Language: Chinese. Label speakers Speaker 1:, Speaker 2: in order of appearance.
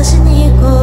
Speaker 1: 我是你过。